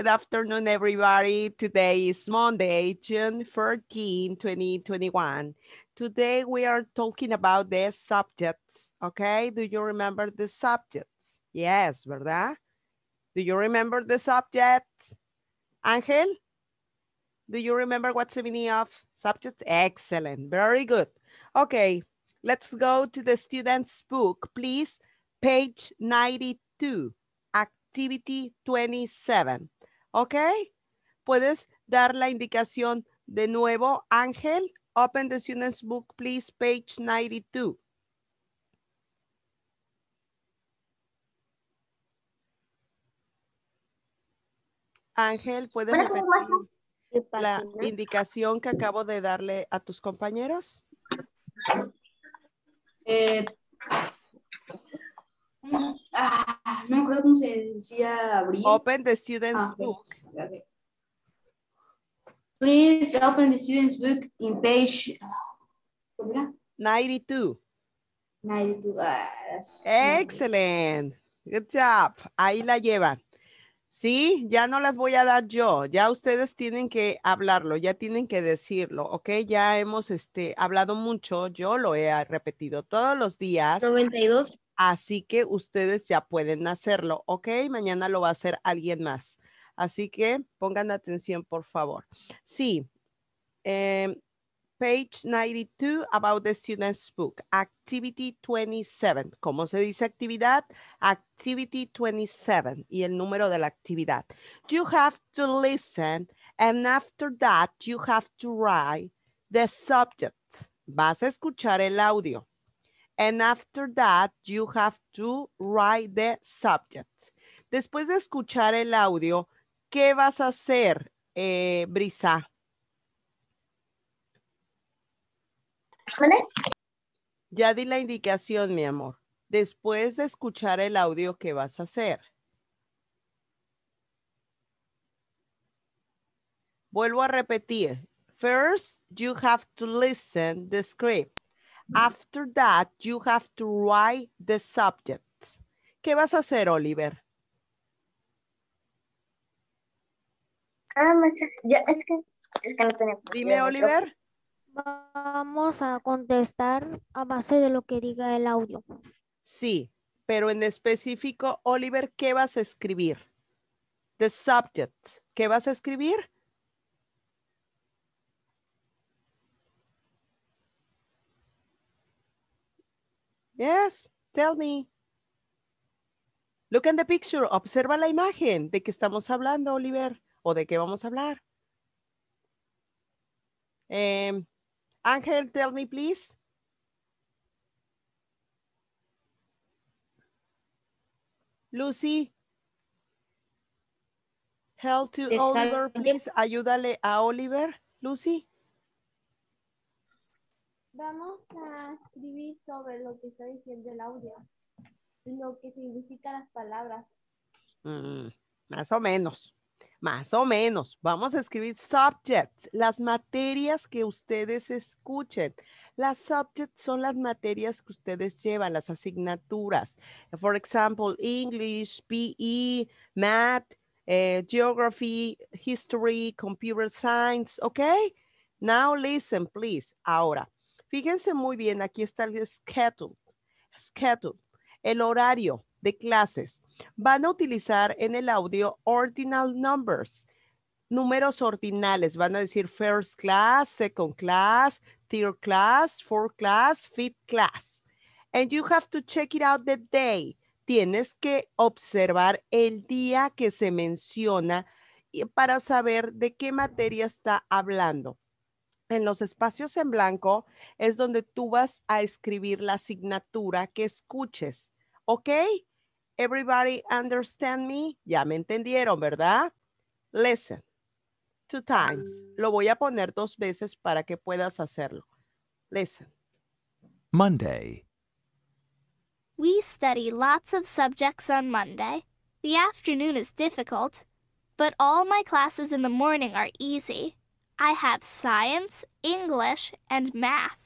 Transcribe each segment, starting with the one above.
Good afternoon, everybody. Today is Monday, June 14, 2021. Today we are talking about the subjects, okay? Do you remember the subjects? Yes, ¿verdad? Do you remember the subjects? Ángel? Do you remember what's the meaning of subjects? Excellent, very good. Okay, let's go to the student's book, please. Page 92, activity 27. ¿Ok? Puedes dar la indicación de nuevo, Ángel. Open the student's book, please, page 92. Ángel, ¿puedes repetir la indicación que acabo de darle a tus compañeros? Eh, no me acuerdo cómo se decía abrir. Open the student's Ah, ok. book. Please open the student's book in page. ¿cómo era? 92. 92. Ah, Excellent. Good job. Ahí la llevan. Sí, ya no las voy a dar yo. Ya ustedes tienen que hablarlo, ya tienen que decirlo, ¿ok? Ya hemos este, hablado mucho. Yo lo he repetido todos los días. 92. Así que ustedes ya pueden hacerlo, ¿ok? Mañana lo va a hacer alguien más. Así que pongan atención, por favor. Sí. em, page 92 about the student's book. Activity 27. ¿Cómo se dice actividad? Activity 27 y el número de la actividad. You have to listen and after that you have to write the subject. Vas a escuchar el audio. And after that, you have to write the subject. Después de escuchar el audio, ¿qué vas a hacer, eh, Brisa? Ya di la indicación, mi amor. Después de escuchar el audio, ¿qué vas a hacer? Vuelvo a repetir. First, you have to listen the script. After that, you have to write the subject. ¿Qué vas a hacer, Oliver? Ah, maestra, ya, es que, es que no tenía. Dime, Oliver. Vamos a contestar a base de lo que diga el audio. Sí, pero en específico, Oliver, ¿qué vas a escribir? The subject. ¿Qué vas a escribir? Yes, tell me. Look at the picture. Observa la imagen de que estamos hablando, Oliver, o de qué vamos a hablar. Em, Ángel, tell me, please. Lucy. Help to Oliver, please. Ayúdale a Oliver. Lucy. Vamos a escribir sobre lo que está diciendo el audio, lo que significan las palabras. Mm, más o menos, más o menos. Vamos a escribir subjects, las materias que ustedes escuchen. Las subjects son las materias que ustedes llevan, las asignaturas. For example, English, PE, Math, eh, Geography, History, Computer Science, ¿ok? Now listen, please. Ahora, fíjense muy bien, aquí está el schedule. Schedule, el horario de clases van a utilizar en el audio ordinal numbers, números ordinales. Van a decir first class, second class, third class, fourth class, fifth class. And you have to check it out the day. Tienes que observar el día que se menciona para saber de qué materia está hablando. En los espacios en blanco es donde tú vas a escribir la asignatura que escuches. ¿Ok? Everybody understand me? Ya me entendieron, ¿verdad? Listen. Two times. Lo voy a poner dos veces para que puedas hacerlo. Listen. Monday, We study lots of subjects on Monday. The afternoon is difficult, but all my classes in the morning are easy. I have science, English, and math.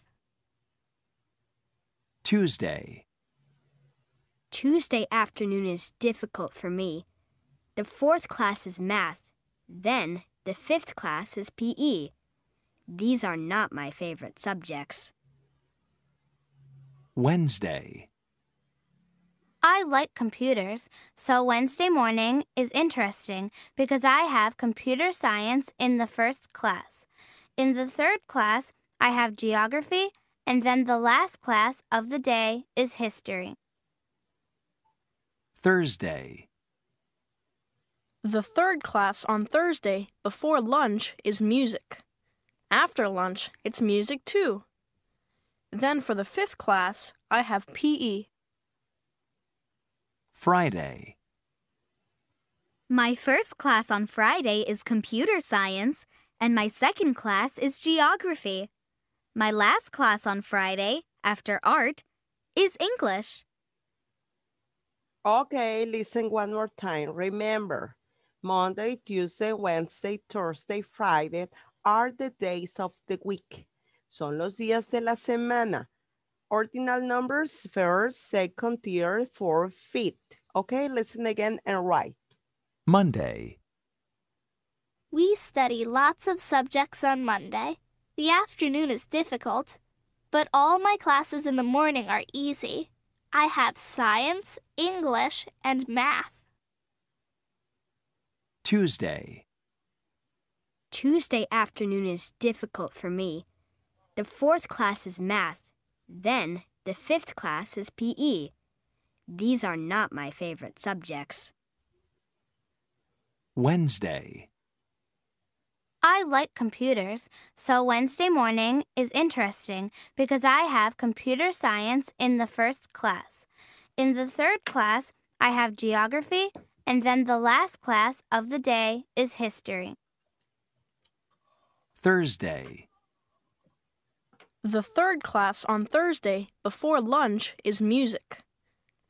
Tuesday, Tuesday afternoon is difficult for me. The fourth class is math, Then the fifth class is PE. These are not my favorite subjects. Wednesday, I like computers, so Wednesday morning is interesting because I have computer science in the first class. In the third class, I have geography, and then the last class of the day is history. Thursday, The third class on Thursday before lunch is music. After lunch, it's music too. Then for the fifth class, I have. PE. Friday, My first class on Friday is computer science, and my second class is geography. My last class on Friday, after art, is English. Okay, listen one more time. Remember, Monday, Tuesday, Wednesday, Thursday, Friday are the days of the week. Son los días de la semana. Ordinal numbers, first, second, third, fourth, fifth. Okay, listen again and write. Monday, We study lots of subjects on Monday. The afternoon is difficult, but all my classes in the morning are easy. I have science, English, and math. Tuesday, Tuesday afternoon is difficult for me. The fourth class is math. Then the fifth class is PE. These are not my favorite subjects. Wednesday, I like computers, so Wednesday morning is interesting because I have computer science in the first class. In the third class, I have geography, and then the last class of the day is history. Thursday, The third class on Thursday before lunch is music.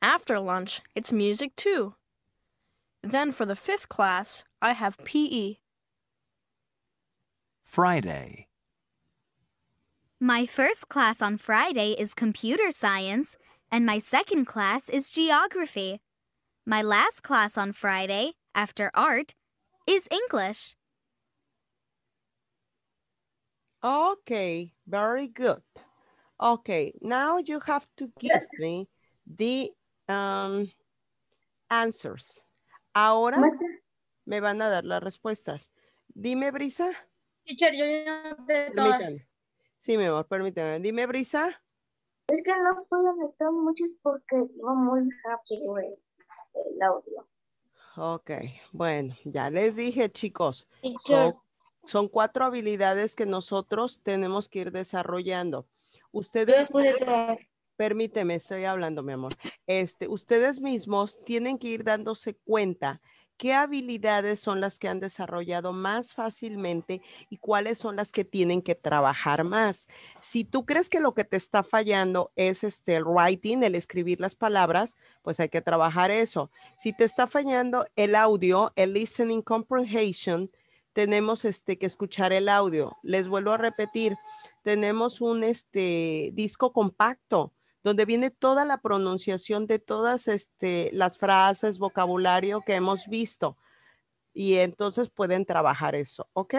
After lunch, it's music too. Then for the fifth class, I have. PE. Friday, My first class on Friday is computer science, and my second class is geography. My last class on Friday, after art, is English. Okay, very good. Okay, now you have to give me the um, answers. Ahora me van a dar las respuestas. Dime, Brisa. Teacher, yo ya de todas. Sí, mi amor, permítame. Dime, Brisa. es que no puedo meter muchos porque iba muy rápido el, el audio. Ok, bueno, ya les dije, chicos. Teacher, son cuatro habilidades que nosotros tenemos que ir desarrollando. Ustedes, permíteme, estoy hablando, mi amor. Este, ustedes mismos tienen que ir dándose cuenta qué habilidades son las que han desarrollado más fácilmente y cuáles son las que tienen que trabajar más. Si tú crees que lo que te está fallando es este el writing, el escribir las palabras, pues hay que trabajar eso. Si te está fallando el audio, el listening comprehension, tenemos este que escuchar el audio. Les vuelvo a repetir, tenemos un este disco compacto donde viene toda la pronunciación de todas este, las frases, vocabulario que hemos visto. Y entonces pueden trabajar eso, ¿ok?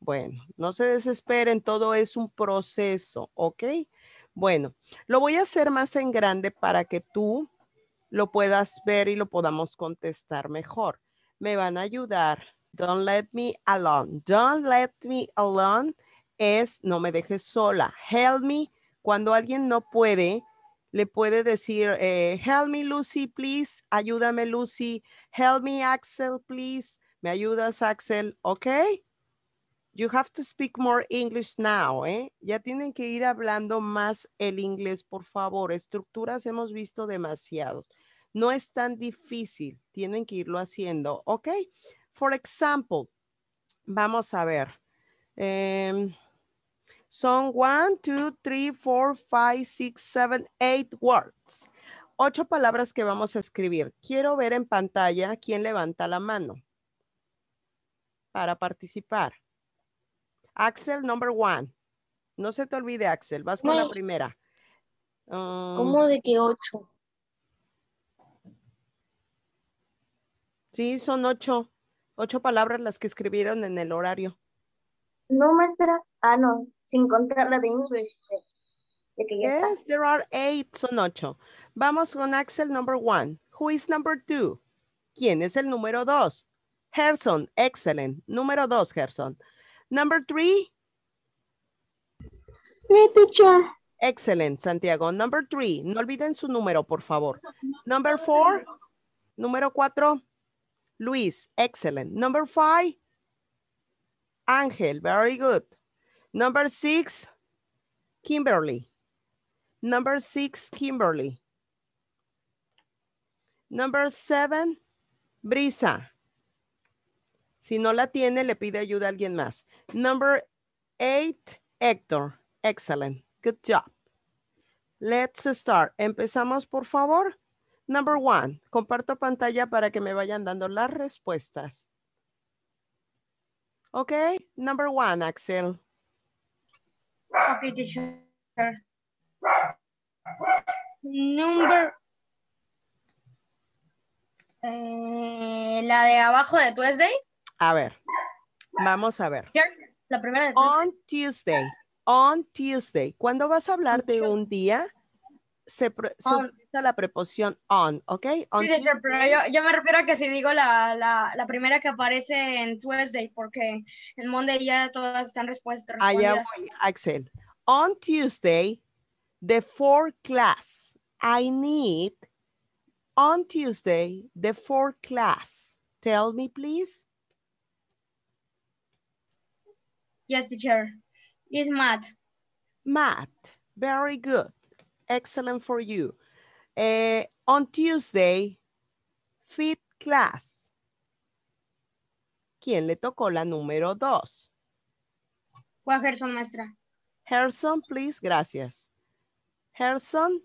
Bueno, no se desesperen, todo es un proceso, ¿ok? Bueno, lo voy a hacer más en grande para que tú lo puedas ver y lo podamos contestar mejor. Me van a ayudar. Don't let me alone. Don't let me alone es no me dejes sola. Help me cuando alguien no puede, le puede decir, eh, help me Lucy, please. Ayúdame Lucy. Help me Axel, please. ¿Me ayudas Axel? ¿Ok? You have to speak more English now, ¿eh? Ya tienen que ir hablando más el inglés, por favor. Estructuras hemos visto demasiado. No es tan difícil. Tienen que irlo haciendo, ¿ok? For example, vamos a ver. Em, son one, two, three, four, five, six, seven, eight words. Ocho palabras que vamos a escribir. Quiero ver en pantalla quién levanta la mano para participar. Axel, number one. No se te olvide, Axel. Vas con la No. primera. Um, ¿Cómo de que ocho? Sí, son ocho. Ocho palabras las que escribieron en el horario. No, maestra. Ah, no, sin contar la de English. de- De que ya está. Yes, there are eight, son ocho. Vamos con Axel number one. Who is number two? ¿Quién es el número dos? Gerson, excellent. Número dos, Gerson. Number three, Mi teacher. excellent, Santiago. Number three, no olviden su número, por favor. Number four, número cuatro, Luis, excellent. Number five, Ángel, very good. Number six, Kimberly. Number six, Kimberly. Number seven, Brisa. Si no la tiene, le pide ayuda a alguien más. Number eight, Héctor. Excellent. Good job. Let's start. Empezamos, por favor. Number one, comparto pantalla para que me vayan dando las respuestas. Ok, number one, Axel. Okay, teacher. Number. Eh, la de abajo de Tuesday. A ver, vamos a ver. La primera de Tuesday. On Tuesday, on Tuesday. Cuando vas a hablar de un día, se, se utiliza la preposición on, ¿ok? On Sí, teacher, pero yo, yo me refiero a que si digo la, la, la primera que aparece en Tuesday, porque en Monday ya todas están respuestas. Allá voy, Axel. On Tuesday, the fourth class. I need, on Tuesday, the fourth class. Tell me, please. Yes, teacher. It's math. Math. Very good. Excellent for you. Eh, on Tuesday, fifth class. ¿Quién le tocó la número dos? Fue a Gerson, maestra. Gerson, please. Gracias. Gerson.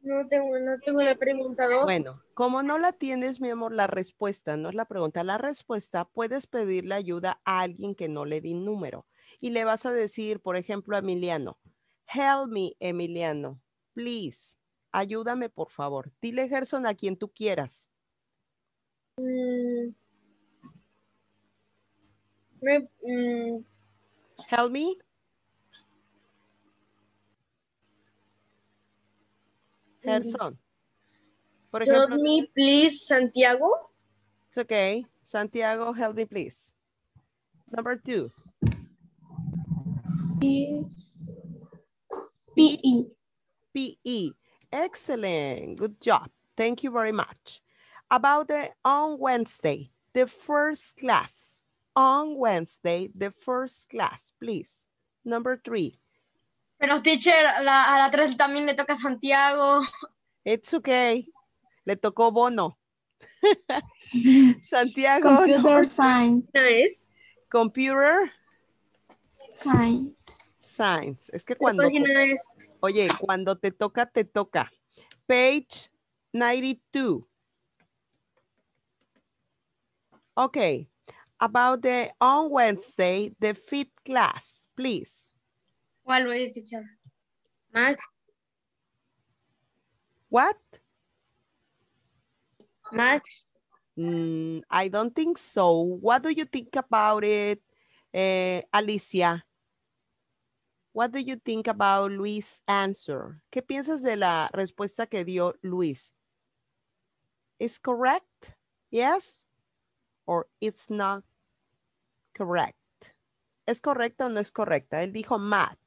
No tengo, no tengo la pregunta dos. Bueno, como no la tienes, mi amor, la respuesta no es la pregunta. La respuesta puedes pedirle ayuda a alguien que no le di número. Y le vas a decir, por ejemplo, a Emiliano, help me, Emiliano, please, ayúdame, por favor. Dile, Gerson, a quien tú quieras. Mm. Me- mm, Help me. Gerson. Por help me, please, Santiago. it's okay. Santiago, help me, please. Number two. P-E. PE. E. Excellent. Good job. Thank you very much. About the on Wednesday, the first class. On Wednesday, the first class, please. Number three. Pero, teacher, la- a la 3 también le toca a Santiago. It's okay. Le tocó bono. Santiago. Computer no. science. ¿Es? Computer Science. Science. Es que ¿Qué cuando, página es? oye, cuando te toca, te toca. Page 92. Okay. About the on Wednesday, the fifth class, please. ¿Cuál es, teacher? Max. What? Max. Mm, I don't think so. What do you think about it, eh, Alicia? What do you think about Luis' answer? ¿Qué piensas de la respuesta que dio Luis? Is correct? Yes? Or it's not correct? ¿Es correcta o no es correcta? Él dijo math.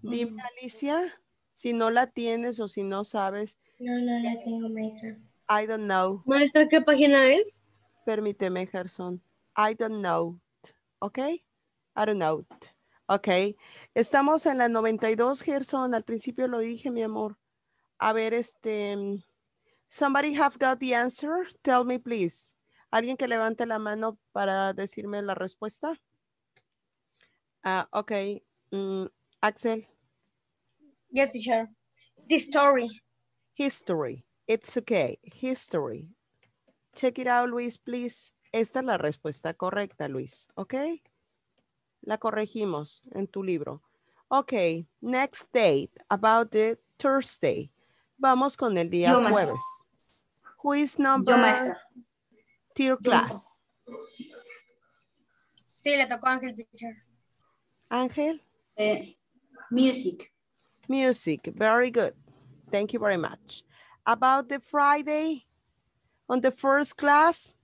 Dime, Alicia, si no la tienes o si no sabes. No, no la tengo, maestra. I don't know. Maestra, ¿qué página es? Permíteme, Gerson. I don't know. ¿Ok? I don't know. Ok. Estamos en la 92, Gerson. Al principio lo dije, mi amor. A ver, este. mm, Somebody have got the answer? Tell me, please. ¿Alguien que levante la mano para decirme la respuesta? Ah, ok. Mm, Axel. Yes, teacher. The story. History. It's okay. History. Check it out, Luis, please. Esta es la respuesta correcta, Luis. ¿Ok? La corregimos en tu libro. Ok. Next date about the Thursday. Vamos con el día Yo, maestra. jueves. Who is number maestra. tier class? Sí, le tocó a Ángel, teacher. Ángel? Eh, music. Music, very good. Thank you very much. About the Friday, on the first class,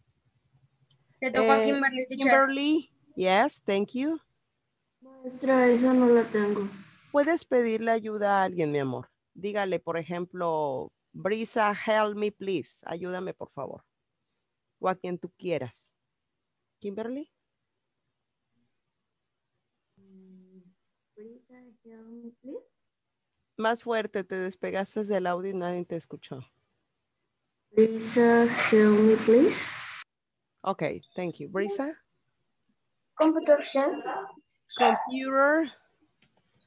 Le tocó a eh, Kimberly, teacher. Kimberly, yes, thank you. Maestra, esa no la tengo. Puedes pedirle ayuda a alguien, mi amor. Dígale, por ejemplo, Brisa, help me, please. Ayúdame, por favor. O a quien tú quieras. Kimberly, más fuerte, te despegaste del audio y nadie te escuchó. Lisa, help me, please. Ok, thank you. Brisa, Computer science. computer,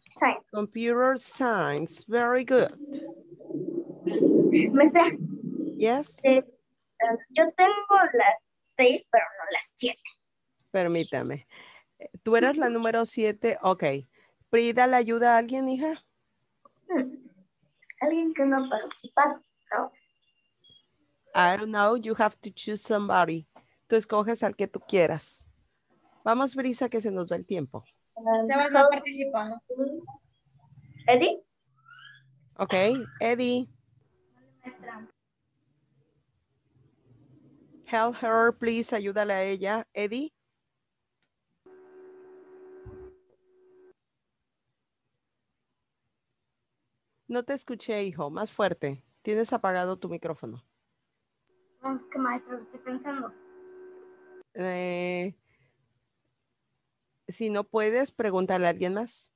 Science. computer science. Very good. Maestra, Yes, eh, yo tengo las seis, pero no las siete. permítame. Tú eras la número siete. Ok. Prida, ¿le ayuda a alguien, hija? Hmm. Alguien que no ha participado, ¿no? I don't know. You have to choose somebody. Tú escoges al que tú quieras. Vamos, Brisa, que se nos va el tiempo. Sebas no ha participado. ¿Eddie? Ok, Eddie. Help her, please. Ayúdale a ella. Eddie. No te escuché, hijo. Más fuerte. Tienes apagado tu micrófono. No, es que maestra, lo estoy pensando. Eh, si no puedes, pregúntale a alguien más.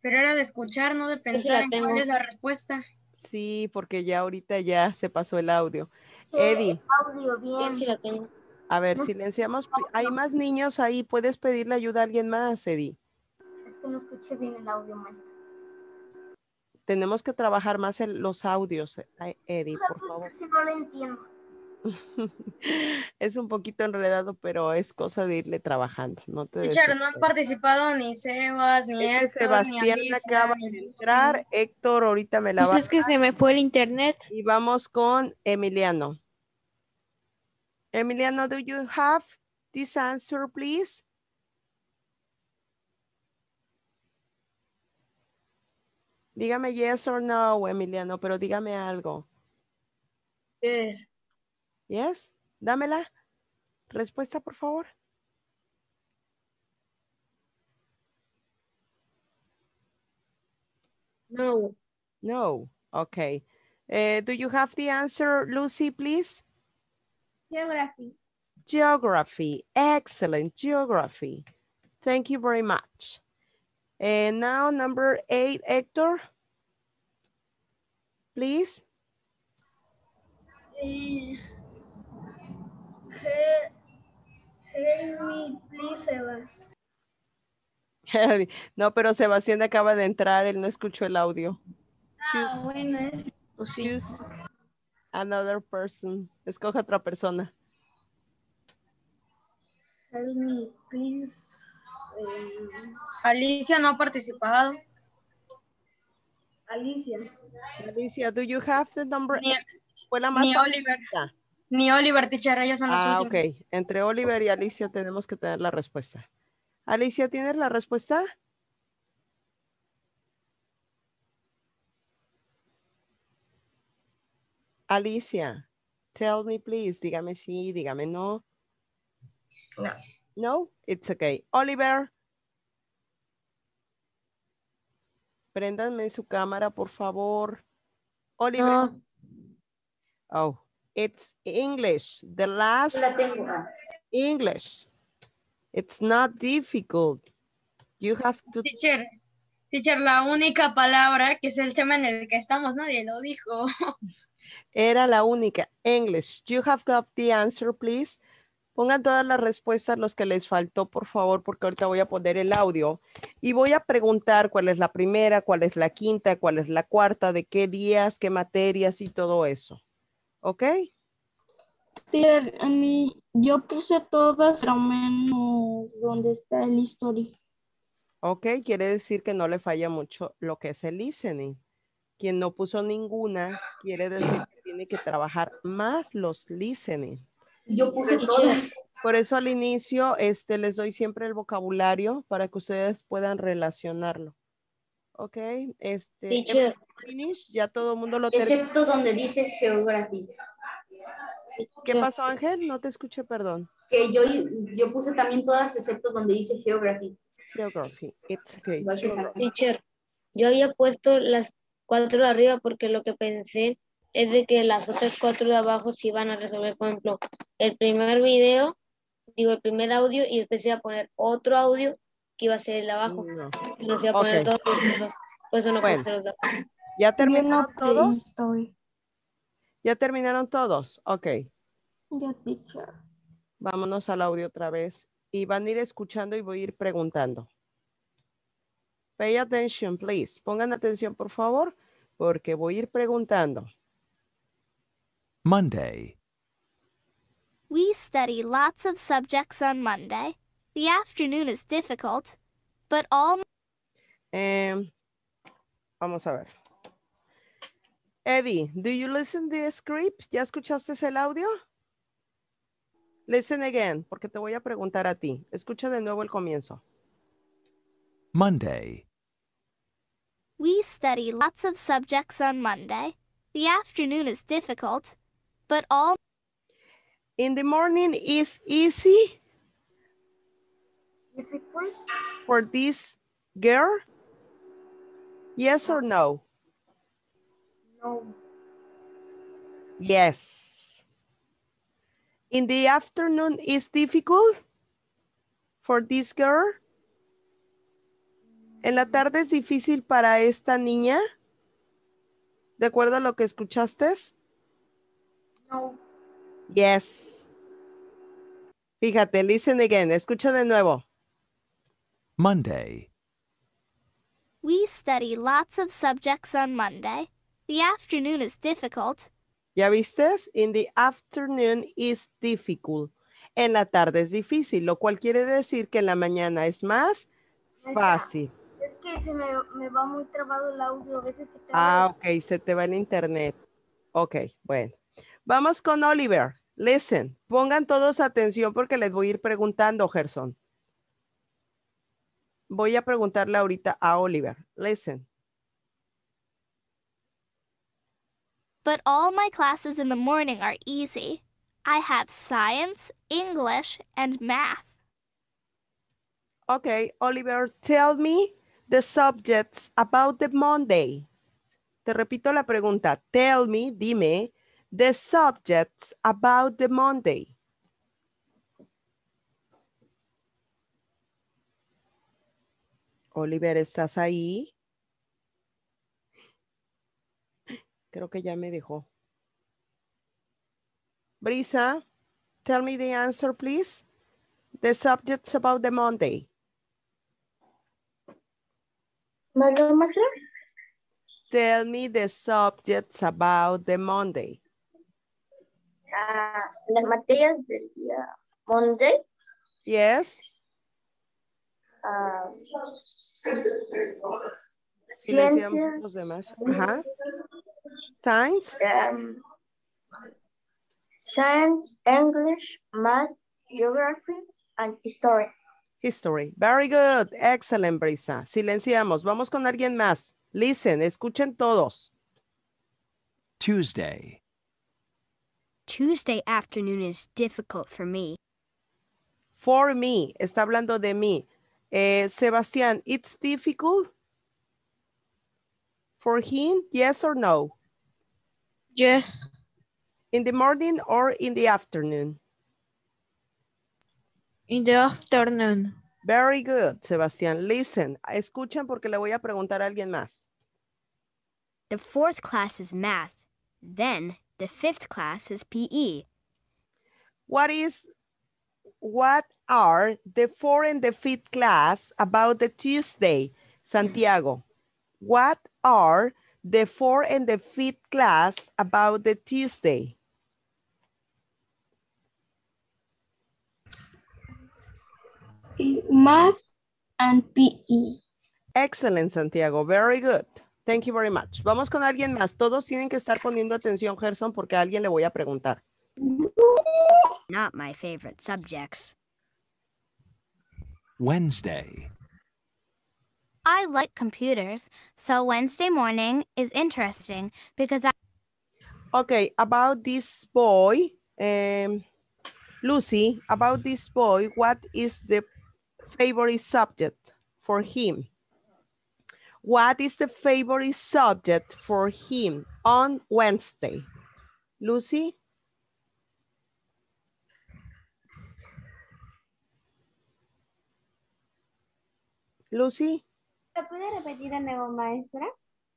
Pero era de escuchar, no de pensar en cuál es la respuesta. Sí, porque ya ahorita ya se pasó el audio. Eddie, Audio, bien. Sí, la tengo. a ver, silenciamos. Hay más niños ahí. ¿Puedes pedirle ayuda a alguien más, Eddie? Es que no escuché bien el audio, maestra. Tenemos que trabajar más en los audios, eh, Eddie, por favor. Si no lo entiendo. Es un poquito enredado, pero es cosa de irle trabajando. No te Teacher, no han participado ni Sebas, ni Es que Héctor, ni Sebastián Alicia, acaba ni de entrar. Héctor ahorita me la va Pues es que se me fue el internet. Y vamos con Emiliano. Emiliano, do you have this answer, please? Dígame yes or no, Emiliano, pero dígame algo. Yes. Yes, dámela. Respuesta, por favor. No. No. Okay. Eh, do you have the answer, Lucy, please? Geography. Geography. Excellent. Geography. Thank you very much. And now number eight, Hector. Please. Help me, please, Sebas. no, pero Sebastián acaba de entrar, él no escuchó el audio. Choose, bueno, es. Pues choose another person. Escoja otra persona. Help me, please. Alicia no ha participado. Alicia. Alicia, do you have the number? Ni? Fue la más ni. Oliver. Ni Oliver, teacher, ellos son los Ah, últimos. ok. Entre Oliver y Alicia tenemos que tener la respuesta. Alicia, ¿tienes la respuesta? Alicia, tell me please. Dígame sí, dígame no. No. No, it's okay. Oliver. Préndanme su cámara, por favor. Oliver. No. Oh, it's English. The last ah. English. It's not difficult. You have to Teacher, teacher, la única palabra que es el tema en el que estamos, nadie lo dijo. Era la única. English. You have got the answer, please. Pongan todas las respuestas los que les faltó, por favor, porque ahorita voy a poner el audio y voy a preguntar cuál es la primera, cuál es la quinta, cuál es la cuarta, de qué días, qué materias y todo eso. ¿Ok? Teacher, a mí, yo puse todas, pero menos donde está el history. Ok, quiere decir que no le falla mucho lo que es el listening. Quien no puso ninguna quiere decir que tiene que trabajar más los listening. Yo puse todas. Por eso al inicio este, les doy siempre el vocabulario para que ustedes puedan relacionarlo. ¿Ok? Este, Teacher. finish, ya todo el mundo lo terminó. Excepto donde dice geography. ¿Qué pasó, Ángel? No te escuché, perdón. Que yo, yo puse también todas excepto donde dice geography. Geography. It's okay. Teacher, yo había puesto las cuatro de arriba porque lo que pensé es de que las otras cuatro de abajo se iban a resolver, por ejemplo, el primer video, digo, el primer audio y después iba a poner otro audio que iba a ser el de abajo. No. Y nos iba a poner Ok. todos juntos. Por eso no Bueno. puse los de abajo. ¿Ya terminaron todos? ¿Ya terminaron todos? Ok. Ya, teacher. Vámonos al audio otra vez. Y van a ir escuchando y voy a ir preguntando. Pay attention, please. Pongan atención, por favor, porque voy a ir preguntando. Monday, We study lots of subjects on Monday. The afternoon is difficult, but all Em, vamos a ver. Eddie, do you listen the script? ¿Ya escuchaste el audio? Listen again, porque te voy a preguntar a ti. Escucha de nuevo el comienzo. Monday, we study lots of subjects on Monday. The afternoon is difficult, but all In the morning is easy Difficult? for this girl? Yes or no? No. Yes. In the afternoon is difficult for this girl? ¿En la tarde es difícil para esta niña? ¿De acuerdo a lo que escuchaste? No. Yes. Fíjate, listen again. Escucha de nuevo. Monday, we study lots of subjects on Monday. The afternoon is difficult, ¿Ya vistes? In the afternoon is difficult. En la tarde es difícil, lo cual quiere decir que en la mañana es más fácil. Es que se me, me va muy trabado el audio. A veces se traba. Ah, ok, se te va el internet. Ok, bueno. Vamos con Oliver. Listen, pongan todos atención porque les voy a ir preguntando, Gerson. Voy a preguntarle ahorita a Oliver. Listen. but all my classes in the morning are easy. I have science, English, and math. Okay, Oliver, tell me the subjects about the Monday. Te repito la pregunta. Tell me, dime, the subjects about the Monday. Oliver, ¿estás ahí? Creo que ya me dejó. Brisa, tell me the answer, please. The subjects about the Monday. Tell me the subjects about the Monday. Ah, las materias del día Monday. Yes. Silenciamos ciencias. los demás. Ajá. Science. um, science, English, math, geography, and history. History. Very good. Excellent, Brisa. Silenciamos. Vamos con alguien más. Listen, escuchen todos. Tuesday, Tuesday afternoon is difficult for me. For me. Está hablando de mí. Eh, Sebastián, it's difficult for him, yes or no? Yes. In the morning or in the afternoon? In the afternoon. Very good, Sebastián. Listen, escuchen porque le voy a preguntar a alguien más. The fourth class is math. Then the fifth class is E. PE. What is, what are the four and the fifth class about the Tuesday, Santiago? What are the four and the fifth class about the Tuesday? Math and PE. Excellent, Santiago. Very good. Thank you very much. Vamos con alguien más. Todos tienen que estar poniendo atención, Gerson, porque a alguien le voy a preguntar. Not my favorite subjects. Wednesday, I like computers, so Wednesday morning is interesting because I Okay, about this boy, um, Lucy, about this boy, what is the favorite subject for him? What is the favorite subject for him on Wednesday? Lucy? Lucy, ¿Lo puede repetir de nuevo, maestra?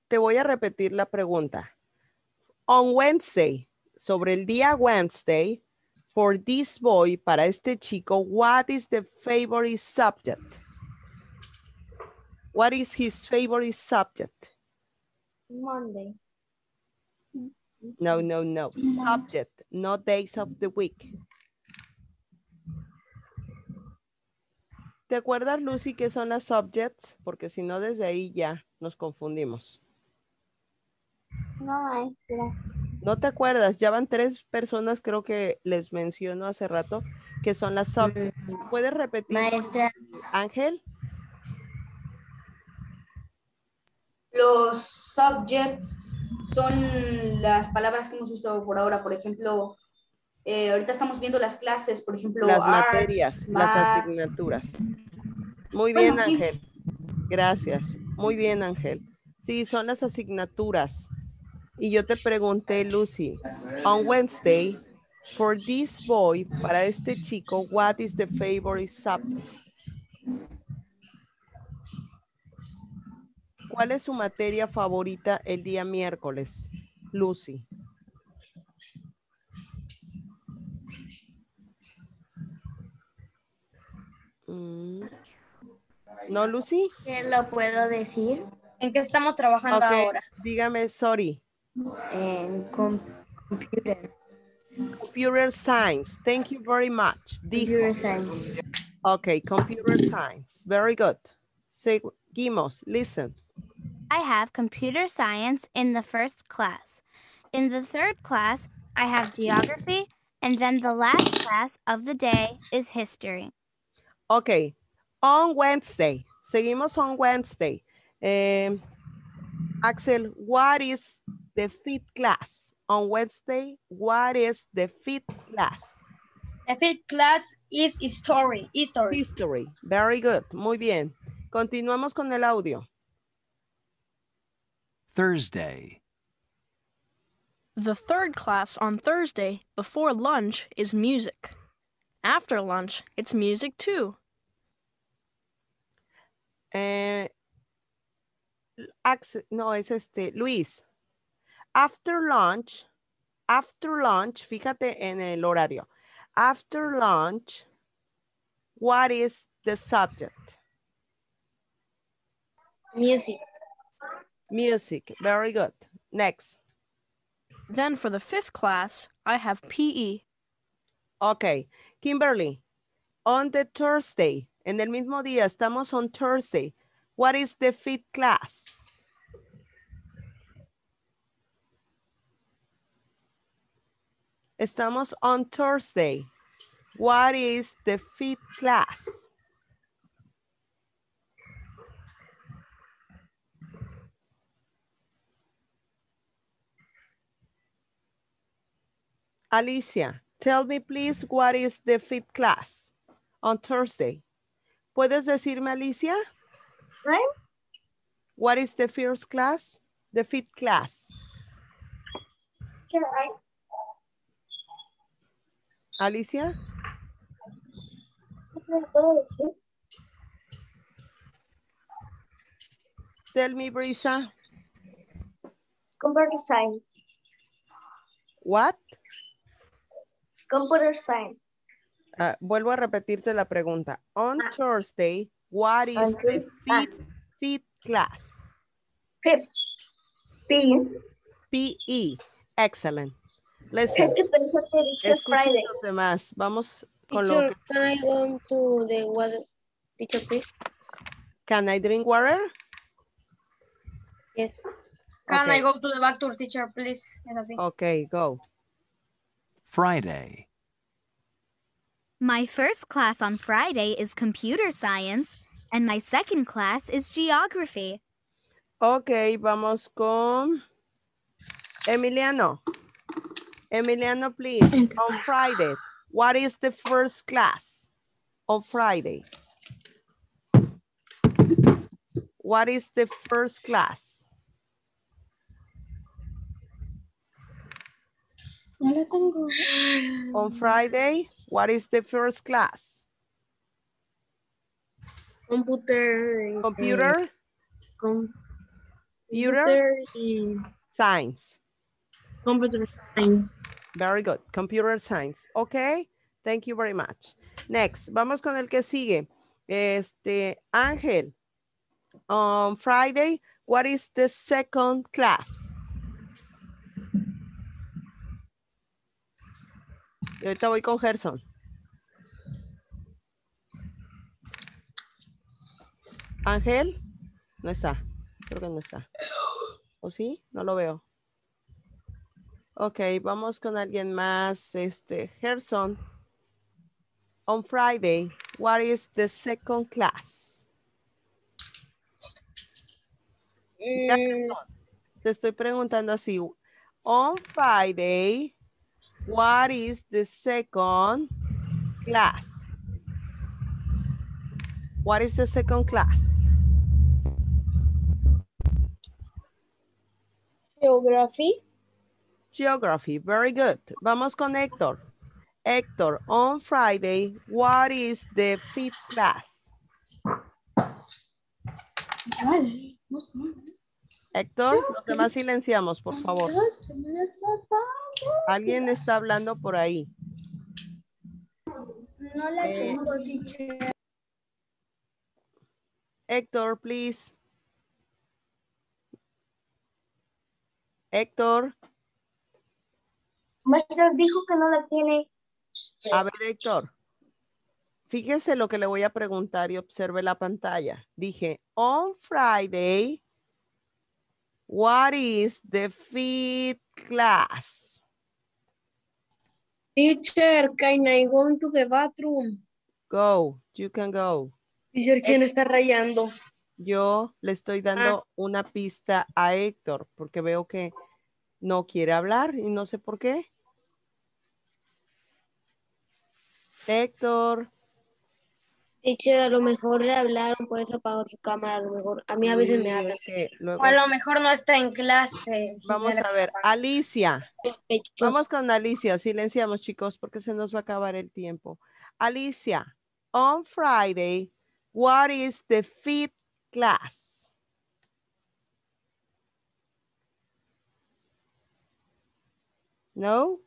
te voy a repetir la pregunta. On Wednesday, sobre el día Wednesday, for this boy, para este chico, what is the favorite subject? What is his favorite subject? Monday. No, no, no. Subject, not days of the week. ¿Te acuerdas, Lucy, qué son las subjects? Porque si no, desde ahí ya nos confundimos. No, maestra. No te acuerdas, ya van tres personas, creo que les menciono hace rato, que son las subjects. ¿Puedes repetir? Maestra. Ángel, Los subjects son las palabras que hemos visto por ahora. Por ejemplo, eh, ahorita estamos viendo las clases, por ejemplo, las arts, materias, las asignaturas. Muy Bueno, bien, sí. Ángel. Gracias. Muy bien, Ángel. Sí, son las asignaturas. Y yo te pregunté, Lucy, on Wednesday, for this boy, para este chico, what is the favorite subject? ¿Cuál es su materia favorita el día miércoles, Lucy? Mm. ¿No, Lucy? ¿Qué lo puedo decir? ¿En qué estamos trabajando Ok, ahora? Dígame, sorry. En com- computer. Computer science. Thank you very much. Dijo. Computer science. Okay, computer science. Very good. Seguimos. Listen. I have computer science in the first class. In the third class, I have geography, and then the last class of the day is history. Okay. On Wednesday. Seguimos on Wednesday. Em, Axel, what is the fifth class? On Wednesday, what is the fifth class? The fifth class is history. History. History. Very good. Muy bien. Continuamos con el audio. Thursday, The third class on Thursday before lunch is music. After lunch, it's music too. Eh, no, es este, Luis. After lunch, after lunch, fíjate en el horario. After lunch, what is the subject? Music. Music. Very good. Next. Then for the fifth class, I have E. PE. Okay. Kimberly, on the Thursday, en el mismo día, estamos on Thursday. What is the fifth class? Estamos on Thursday. What is the fifth class? Alicia, tell me please what is the fifth class on Thursday? ¿Puedes decirme, Alicia? Right? What is the first class? The fifth class. Alicia? Tell me, Brisa. Computer science. What? Computer science. Ah, vuelvo a repetirte la pregunta. On Thursday, what is On the Thurs- ah. fifth, fifth class? Fifth. P. PE. Excellent. Listen, que que escuchen Friday. los demás. Vamos con lo Teacher, can I go to the water? Teacher, please. Can I drink water? Yes. Can Okay. I go to the back to teacher, please? Es así. Ok, go. Friday, My first class on Friday is computer science, and my second class is geography. Ok, vamos con Emiliano. Emiliano, please. On Friday, what is the first class on Friday? What is the first class? On Friday, what is the first class? Computer. Eh, computer? Computer? Computer Science. computer science. Very good. Computer science. Ok. Thank you very much. Next. Vamos con el que sigue. Este, Ángel. On Friday, what is the second class? Y ahorita voy con Gerson. Ángel, no está. Creo que no está. ¿O sí? No lo veo. Ok, vamos con alguien más. Este, Gerson. On Friday, what is the second class? Gerson, Te estoy preguntando así. On Friday, what is the second class? What is the second class? Geography. Geography, very good. Vamos con Héctor. Héctor, on Friday, what is the fifth class? Héctor, los demás silenciamos, por favor. Alguien está hablando por ahí. No la Eh, tengo, teacher. Héctor, please. Héctor, Maestra dijo que no la tiene. a ver, Héctor. Fíjese lo que le voy a preguntar y observe la pantalla. Dije, on Friday, what is the fifth class? Teacher, can I go into the bathroom? Go, you can go. Teacher, ¿quién está rayando? Yo le estoy dando una pista a Héctor porque veo que no quiere hablar y no sé por qué. Héctor. Teacher, a lo mejor le hablaron, por eso apagó su cámara, a lo mejor. A mí a veces Sí, me hablan. es que luego- O a lo mejor no está en clase. Vamos a ver, Alicia. Vamos con Alicia. Silenciamos, chicos, porque se nos va a acabar el tiempo. Alicia, on Friday, what is the fifth class? No?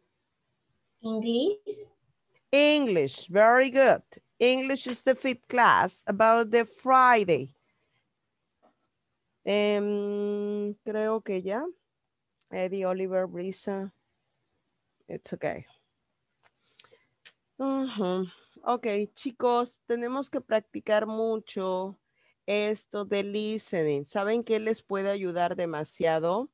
English. English, very good. English is the fifth class about the Friday. Em, creo que ya. Eddie Oliver Brisa. It's okay. Ujú. Ok, chicos, tenemos que practicar mucho esto de listening. ¿Saben qué les puede ayudar demasiado?